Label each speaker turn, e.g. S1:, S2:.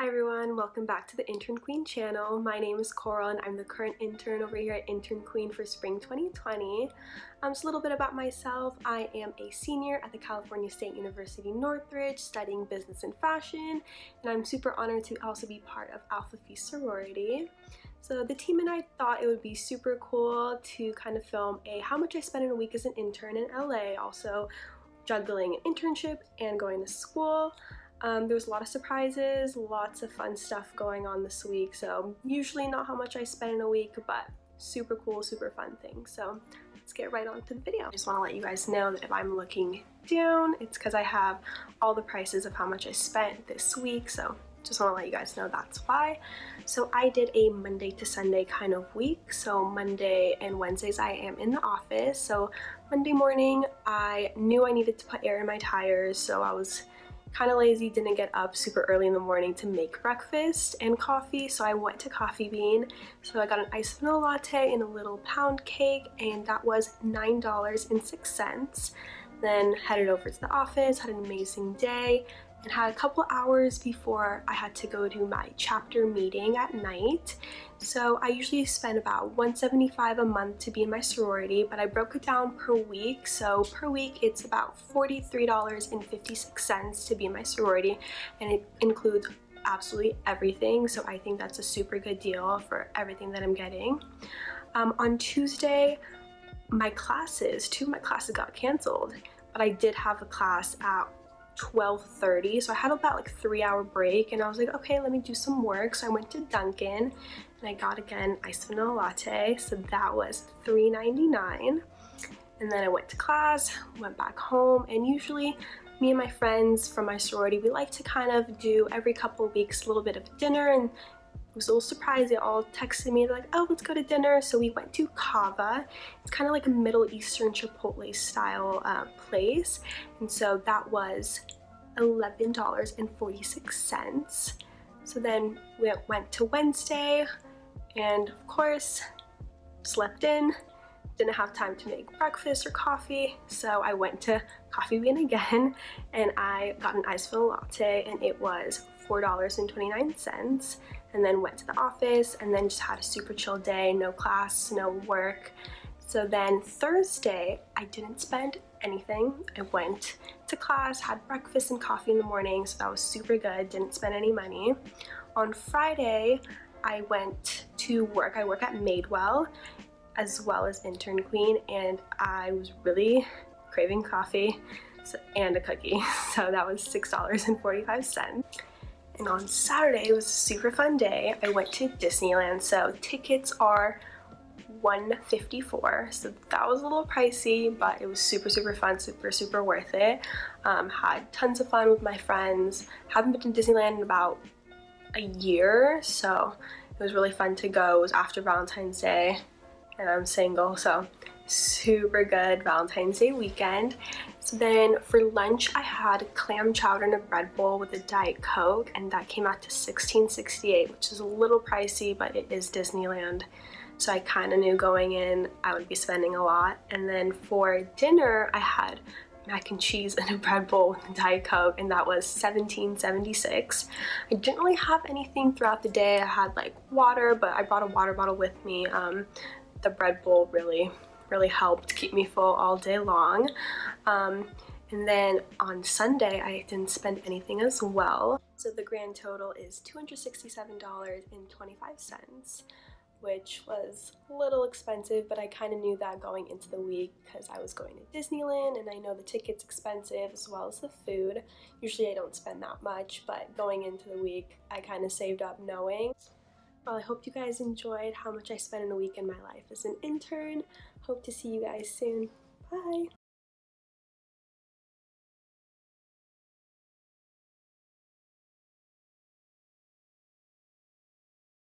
S1: Hi everyone, welcome back to the Intern Queen channel. My name is Coral and I'm the current intern over here at Intern Queen for spring 2020. Um, just a little bit about myself. I am a senior at the California State University Northridge studying business and fashion and I'm super honored to also be part of Alpha Phi sorority. So the team and I thought it would be super cool to kind of film a how much I spend in a week as an intern in LA, also juggling an internship and going to school. Um, there was a lot of surprises, lots of fun stuff going on this week. So usually not how much I spend in a week, but super cool, super fun things. So let's get right on to the video. I just want to let you guys know that if I'm looking down, it's because I have all the prices of how much I spent this week. So just want to let you guys know that's why. So I did a Monday to Sunday kind of week. So Monday and Wednesdays I am in the office. So Monday morning I knew I needed to put air in my tires. So I was kind of lazy, didn't get up super early in the morning to make breakfast and coffee, so I went to Coffee Bean. So I got an iced vanilla latte and a little pound cake, and that was $9.06. Then headed over to the office, had an amazing day, and had a couple hours before I had to go to my chapter meeting at night. So I usually spend about 175 a month to be in my sorority, but I broke it down per week. So per week it's about $43.56 to be in my sorority and it includes absolutely everything. So I think that's a super good deal for everything that I'm getting. Um, on Tuesday, my classes, two of my classes got canceled, but I did have a class at 12.30 so I had about like three hour break and I was like okay let me do some work. So I went to Dunkin and I got again iced vanilla latte so that was $3.99 and then I went to class went back home and usually me and my friends from my sorority we like to kind of do every couple of weeks a little bit of dinner and was a little surprised. They all texted me like, oh, let's go to dinner. So we went to Cava. It's kind of like a Middle Eastern Chipotle style uh, place. And so that was $11.46. So then we went to Wednesday and of course slept in. Didn't have time to make breakfast or coffee, so I went to Coffee Bean again and I got an iced vanilla latte and it was $4.29 and then went to the office and then just had a super chill day, no class, no work. So then Thursday, I didn't spend anything. I went to class, had breakfast and coffee in the morning, so that was super good, didn't spend any money. On Friday, I went to work. I work at Madewell as well as Intern Queen, and I was really craving coffee and a cookie. So that was $6.45. And on Saturday, it was a super fun day. I went to Disneyland, so tickets are 154 so that was a little pricey but it was super super fun super super worth it. Um, had tons of fun with my friends. Haven't been to disneyland in about a year so it was really fun to go. It was after valentine's day and i'm single so super good valentine's day weekend so then for lunch, I had clam chowder in a bread bowl with a Diet Coke, and that came out to $16.68, which is a little pricey, but it is Disneyland. So I kind of knew going in I would be spending a lot. And then for dinner, I had mac and cheese in a bread bowl with a Diet Coke, and that was $17.76. I didn't really have anything throughout the day. I had like water, but I brought a water bottle with me. Um, the bread bowl really really helped keep me full all day long. Um, and then on Sunday, I didn't spend anything as well. So the grand total is $267.25, which was a little expensive, but I kind of knew that going into the week because I was going to Disneyland and I know the ticket's expensive as well as the food. Usually I don't spend that much, but going into the week, I kind of saved up knowing. Well, I hope you guys enjoyed how much I spent in a week in my life as an intern. Hope to see you guys soon. Bye!